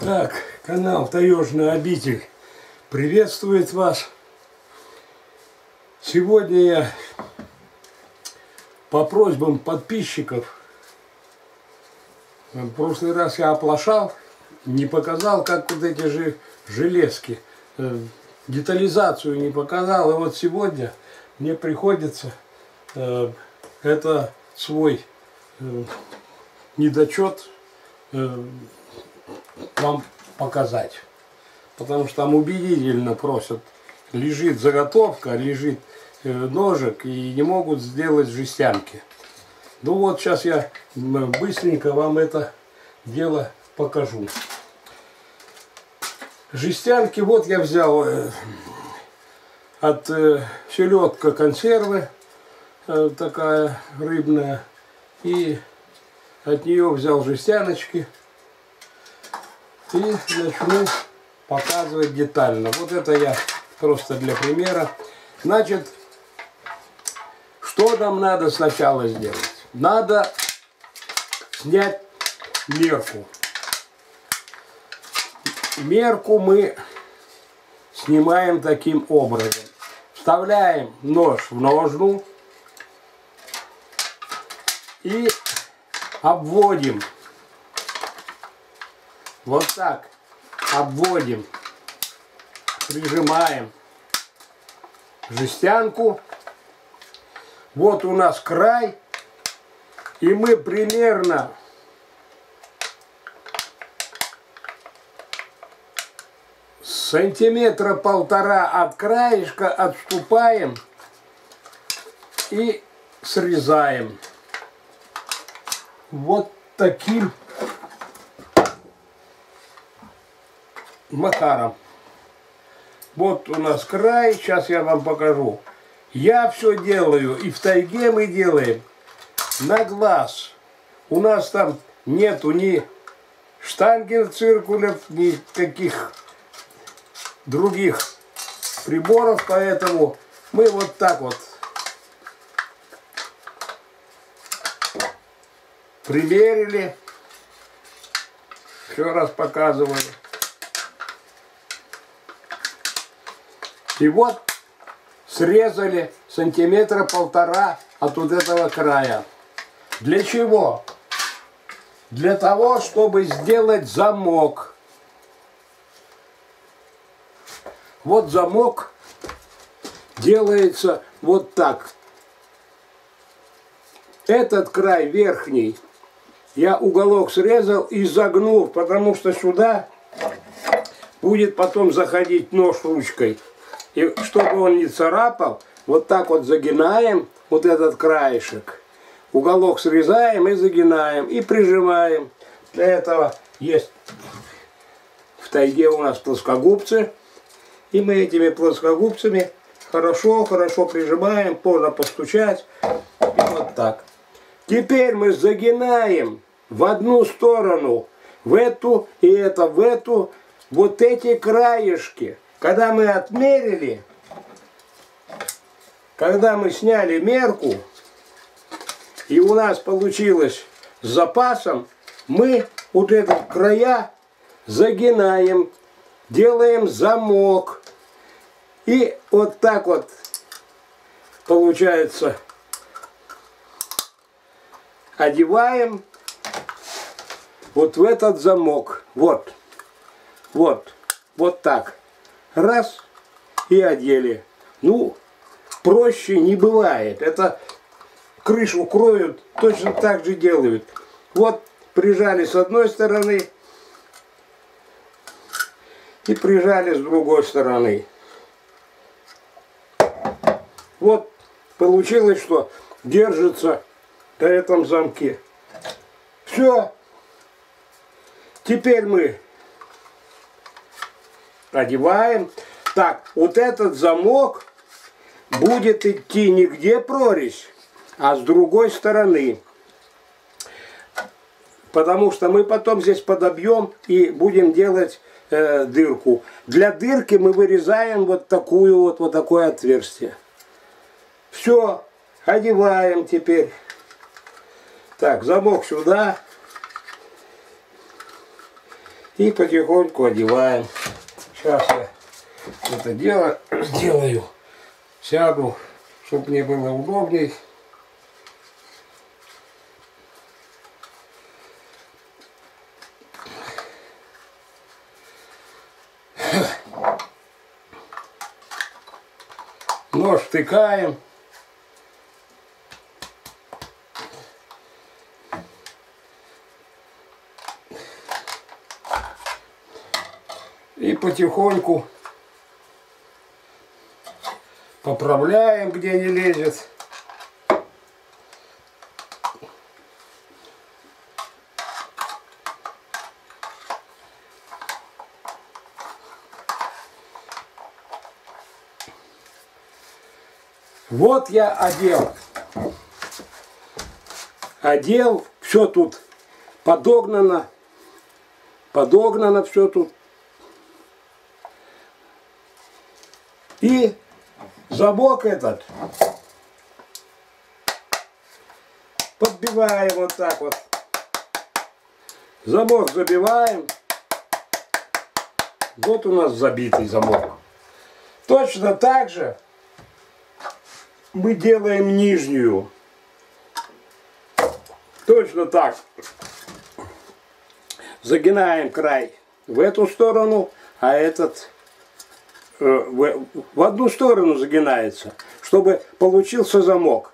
Так, канал Таежный обитель приветствует вас. Сегодня я по просьбам подписчиков, в прошлый раз я оплошал, не показал, как вот эти же железки, э, детализацию не показал. И вот сегодня мне приходится э, это свой э, недочет вам показать. Потому что там убедительно просят. Лежит заготовка, лежит ножик и не могут сделать жестянки. Ну вот сейчас я быстренько вам это дело покажу. Жестянки вот я взял э, от э, селедка консервы, э, такая рыбная, и от нее взял жестяночки и начну показывать детально. Вот это я просто для примера. Значит, что нам надо сначала сделать? Надо снять мерку. Мерку мы снимаем таким образом. Вставляем нож в ножну и обводим. Вот так обводим, прижимаем жестянку. Вот у нас край. И мы примерно сантиметра полтора от краешка отступаем и срезаем. Вот таким макаром. Вот у нас край, сейчас я вам покажу. Я все делаю, и в тайге мы делаем на глаз. У нас там нету ни штангенциркулев, ни каких других приборов, поэтому мы вот так вот примерили. Еще раз показываю. И вот срезали сантиметра полтора от вот этого края. Для чего? Для того, чтобы сделать замок. Вот замок делается вот так. Этот край верхний я уголок срезал и загнул, потому что сюда будет потом заходить нож ручкой. И чтобы он не царапал, вот так вот загинаем вот этот краешек. Уголок срезаем и загинаем, и прижимаем. Для этого есть в тайге у нас плоскогубцы. И мы этими плоскогубцами хорошо-хорошо прижимаем, можно постучать. И вот так. Теперь мы загинаем в одну сторону, в эту и это, в эту, вот эти краешки. Когда мы отмерили, когда мы сняли мерку, и у нас получилось с запасом, мы вот этот края загинаем, делаем замок. И вот так вот получается одеваем вот в этот замок. Вот. Вот. Вот так. Раз. И одели. Ну, проще не бывает. Это крышу кроют, точно так же делают. Вот прижали с одной стороны и прижали с другой стороны. Вот получилось, что держится на этом замке. Все. Теперь мы одеваем. Так, вот этот замок будет идти не где прорезь, а с другой стороны. Потому что мы потом здесь подобьем и будем делать э, дырку. Для дырки мы вырезаем вот такую вот, вот такое отверстие. Все, одеваем теперь. Так, замок сюда. И потихоньку одеваем. Сейчас я это дело сделаю. Сяду, чтобы мне было удобней. Нож втыкаем. И потихоньку поправляем, где не лезет. Вот я одел. Одел, все тут подогнано. Подогнано все тут. И замок этот подбиваем вот так вот. Замок забиваем. Вот у нас забитый замок. Точно так же мы делаем нижнюю. Точно так. Загинаем край в эту сторону, а этот в, в одну сторону загинается, чтобы получился замок.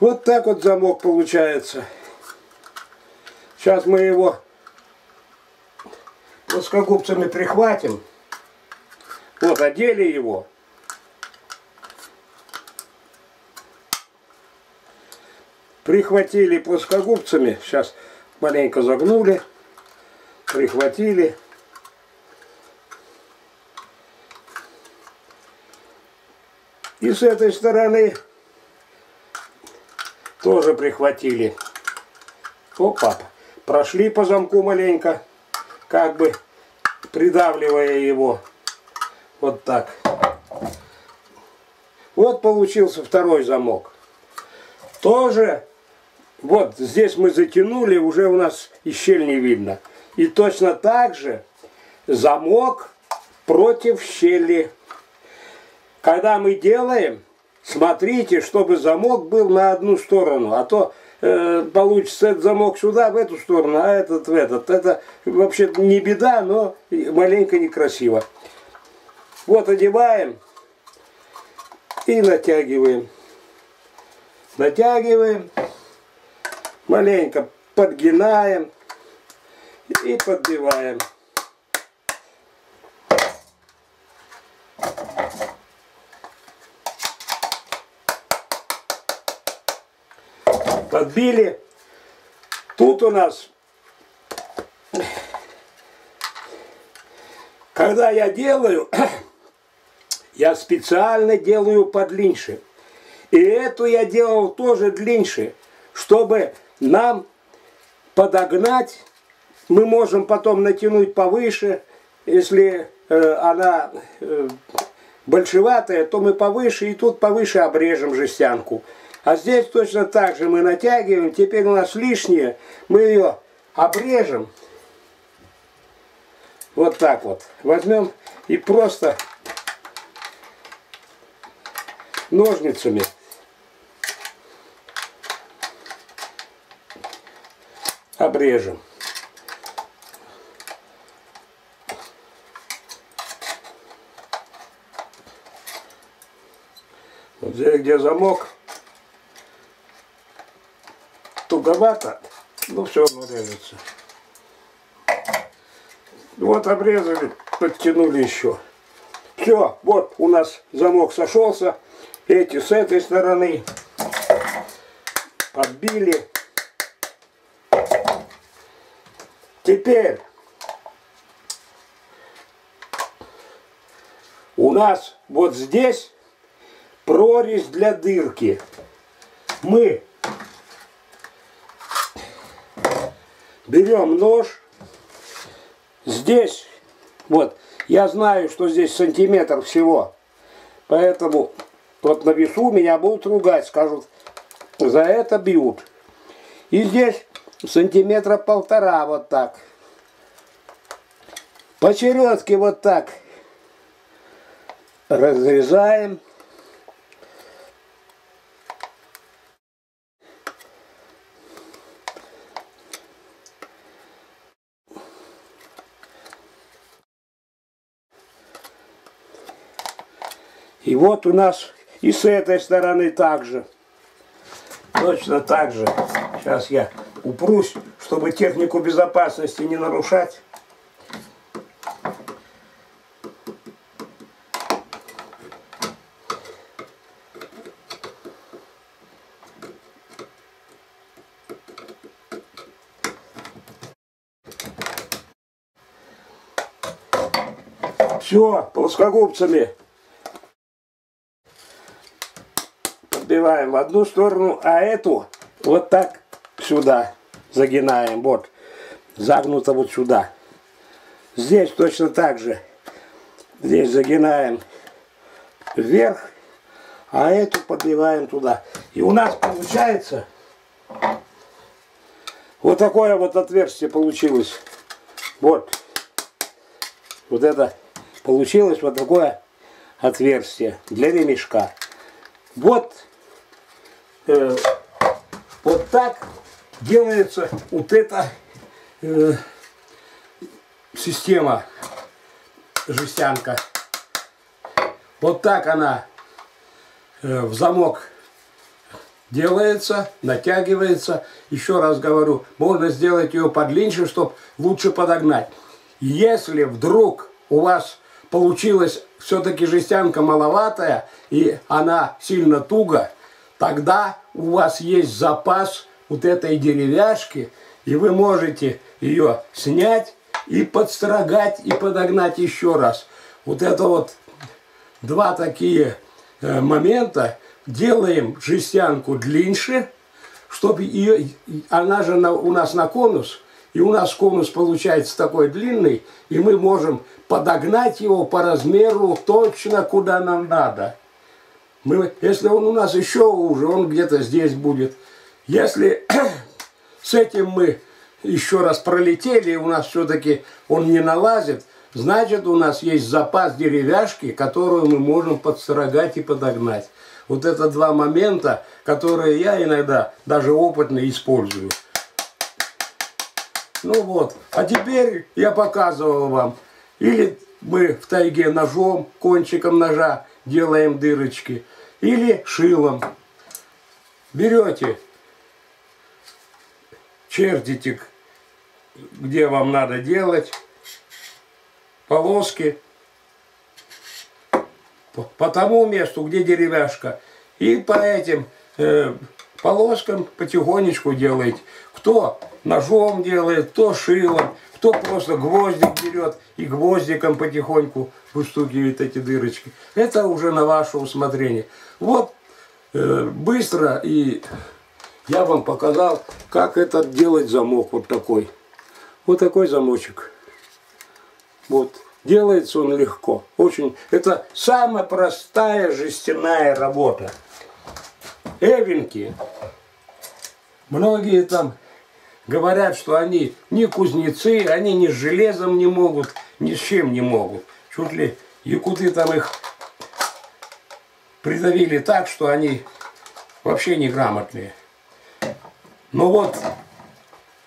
Вот так вот замок получается. Сейчас мы его плоскогубцами прихватим. Вот, одели его. Прихватили плоскогубцами, сейчас маленько загнули, прихватили. И с этой стороны тоже прихватили. Опа, прошли по замку маленько, как бы придавливая его. Вот так. Вот получился второй замок. Тоже вот здесь мы затянули, уже у нас и щель не видно. И точно так же замок против щели. Когда мы делаем, смотрите, чтобы замок был на одну сторону, а то э, получится этот замок сюда, в эту сторону, а этот в этот. Это вообще не беда, но маленько некрасиво. Вот одеваем и натягиваем. Натягиваем маленько подгинаем и подбиваем. Подбили. Тут у нас, когда я делаю, я специально делаю подлиннее. И эту я делал тоже длиннее, чтобы нам подогнать, мы можем потом натянуть повыше, если э, она э, большеватая, то мы повыше, и тут повыше обрежем жестянку. А здесь точно так же мы натягиваем, теперь у нас лишнее, мы ее обрежем. Вот так вот. Возьмем и просто ножницами обрежем. Вот здесь, где замок, туговато, но все равно режется. Вот обрезали, подтянули еще. Все, вот у нас замок сошелся. Эти с этой стороны подбили. Теперь у нас вот здесь прорезь для дырки. Мы берем нож. Здесь, вот, я знаю, что здесь сантиметр всего. Поэтому вот на весу меня будут ругать, скажут, за это бьют. И здесь сантиметра полтора вот так. По вот так разрезаем. И вот у нас и с этой стороны также. Точно так же. Сейчас я упрусь, чтобы технику безопасности не нарушать. Все, плоскогубцами подбиваем в одну сторону, а эту вот так сюда загинаем. Вот, загнуто вот сюда. Здесь точно так же. Здесь загинаем вверх, а эту подбиваем туда. И у нас получается вот такое вот отверстие получилось. Вот. Вот это получилось вот такое отверстие для ремешка. Вот, э, вот так делается вот эта э, система жестянка. Вот так она э, в замок делается, натягивается. Еще раз говорю, можно сделать ее подлиннее, чтобы лучше подогнать. Если вдруг у вас получилась все-таки жестянка маловатая, и она сильно туго, тогда у вас есть запас вот этой деревяшки, и вы можете ее снять и подстрогать, и подогнать еще раз. Вот это вот два такие э, момента. Делаем жестянку длиннее, чтобы ее, она же на, у нас на конус, и у нас конус получается такой длинный, и мы можем подогнать его по размеру точно куда нам надо. Мы, если он у нас еще уже, он где-то здесь будет. Если с этим мы еще раз пролетели, и у нас все-таки он не налазит, значит у нас есть запас деревяшки, которую мы можем подстрогать и подогнать. Вот это два момента, которые я иногда даже опытно использую. Ну вот, а теперь я показывал вам. Или мы в тайге ножом, кончиком ножа делаем дырочки, или шилом. Берете, чертите, где вам надо делать, полоски по тому месту, где деревяшка, и по этим э, полоскам потихонечку делаете. Кто ножом делает, кто шилом, кто просто гвоздик берет и гвоздиком потихоньку выстукивает эти дырочки. Это уже на ваше усмотрение. Вот э, быстро и я вам показал, как этот делать замок вот такой. Вот такой замочек. Вот. Делается он легко. Очень. Это самая простая жестяная работа. Эвенки. Многие там говорят, что они не кузнецы, они ни с железом не могут, ни с чем не могут. Чуть ли якуты там их придавили так, что они вообще неграмотные. Но вот,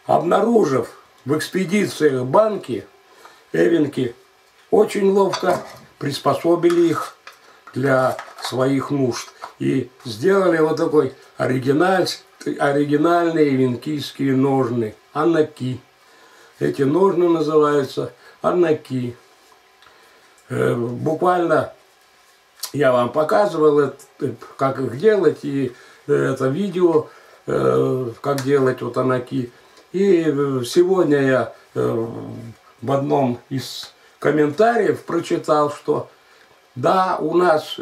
обнаружив в экспедициях банки, эвенки очень ловко приспособили их для своих нужд. И сделали вот такой оригиналь, оригинальные венкийские ножны, анаки. Эти ножны называются анаки. Э, буквально я вам показывал, как их делать, и это видео, э, как делать вот анаки. И сегодня я э, в одном из комментариев прочитал, что да, у нас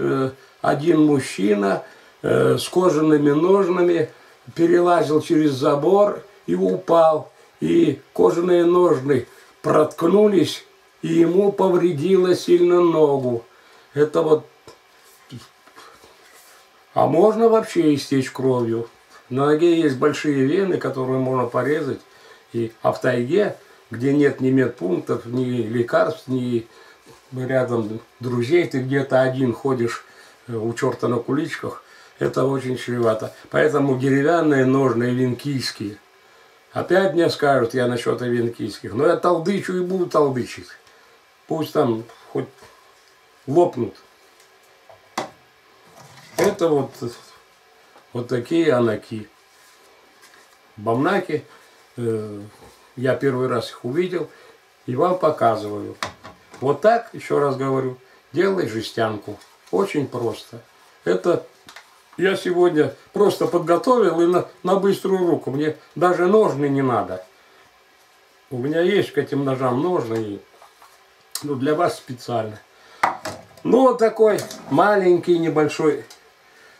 один мужчина с кожаными ножнами перелазил через забор и упал. И кожаные ножны проткнулись, и ему повредило сильно ногу. Это вот... А можно вообще истечь кровью. На ноге есть большие вены, которые можно порезать. И а в тайге, где нет ни медпунктов, ни лекарств, ни рядом друзей, ты где-то один ходишь э, у черта на куличках, это очень чревато. Поэтому деревянные ножные венкийские. Опять мне скажут, я насчет венкийских, но я толдычу и буду толдычить. Пусть там хоть лопнут. Это вот, вот такие анаки. Бамнаки, э, я первый раз их увидел и вам показываю. Вот так, еще раз говорю, делай жестянку. Очень просто. Это я сегодня просто подготовил и на, на быструю руку. Мне даже ножны не надо. У меня есть к этим ножам ножны. И, ну, для вас специально. Ну, вот такой маленький небольшой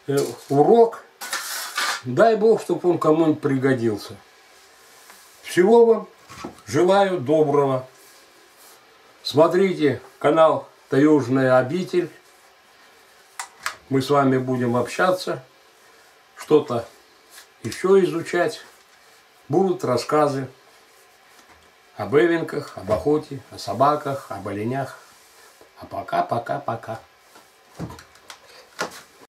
э, урок. Дай Бог, чтобы он кому-нибудь пригодился. Всего вам желаю доброго. Смотрите канал Таежная обитель. Мы с вами будем общаться, что-то еще изучать. Будут рассказы об эвенках, об охоте, о собаках, об оленях. А пока, пока, пока.